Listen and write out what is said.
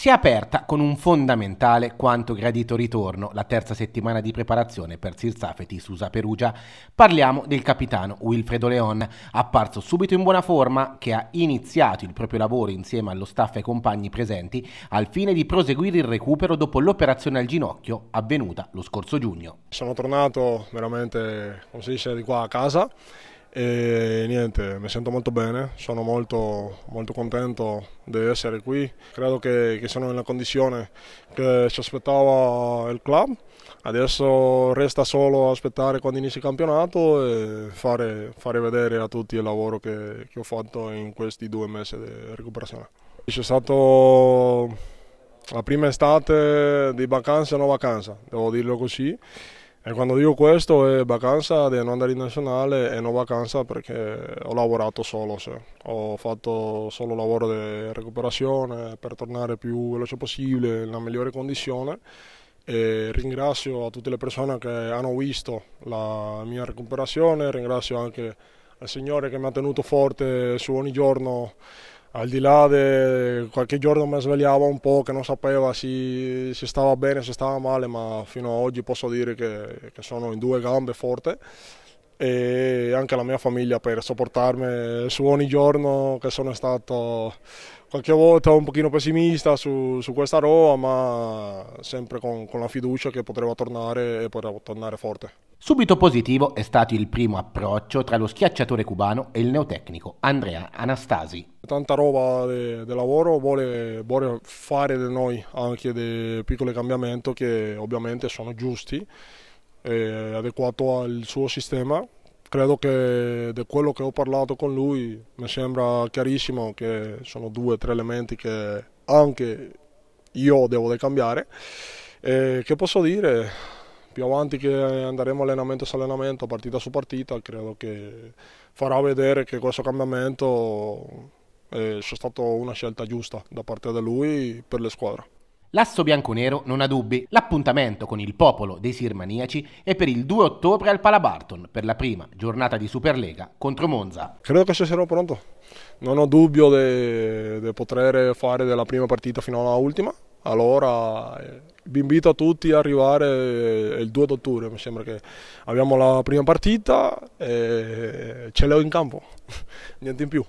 si è aperta con un fondamentale quanto gradito ritorno, la terza settimana di preparazione per Sirsafeti Susa Perugia. Parliamo del capitano Wilfredo Leon, apparso subito in buona forma, che ha iniziato il proprio lavoro insieme allo staff e compagni presenti al fine di proseguire il recupero dopo l'operazione al ginocchio avvenuta lo scorso giugno. Sono tornato veramente, come si dice, di qua a casa e niente, mi sento molto bene, sono molto, molto contento di essere qui, credo che, che sono nella condizione che ci aspettava il club, adesso resta solo aspettare quando inizia il campionato e fare, fare vedere a tutti il lavoro che, che ho fatto in questi due mesi di recuperazione. C'è stato la prima estate di vacanza e non vacanza, devo dirlo così. E quando dico questo è vacanza di non andare in nazionale e non vacanza perché ho lavorato solo, cioè. ho fatto solo lavoro di recuperazione per tornare più veloce possibile, nella migliore condizione. E ringrazio a tutte le persone che hanno visto la mia recuperazione, ringrazio anche il Signore che mi ha tenuto forte su ogni giorno al di là di qualche giorno mi svegliavo un po' che non sapeva se, se stava bene, se stava male, ma fino ad oggi posso dire che, che sono in due gambe forte e anche la mia famiglia per sopportarmi su ogni giorno che sono stato qualche volta un pochino pessimista su, su questa roba, ma sempre con, con la fiducia che potremo tornare e potremo tornare forte. Subito positivo è stato il primo approccio tra lo schiacciatore cubano e il neotecnico Andrea Anastasi. Tanta roba di lavoro vuole, vuole fare di noi anche dei piccoli cambiamenti che ovviamente sono giusti e adeguato al suo sistema. Credo che da quello che ho parlato con lui mi sembra chiarissimo che sono due o tre elementi che anche io devo cambiare. E che posso dire? più avanti che andremo allenamento su allenamento, partita su partita, credo che farà vedere che questo cambiamento è stata una scelta giusta da parte di lui per le squadre. L'asso bianconero non ha dubbi, l'appuntamento con il popolo dei sirmaniaci è per il 2 ottobre al Palabarton per la prima giornata di Superlega contro Monza. Credo che sarò pronto, non ho dubbio di poter fare della prima partita fino alla ultima, allora eh, vi invito a tutti ad arrivare il 2 ottobre, mi sembra che abbiamo la prima partita e ce l'ho in campo, niente in più.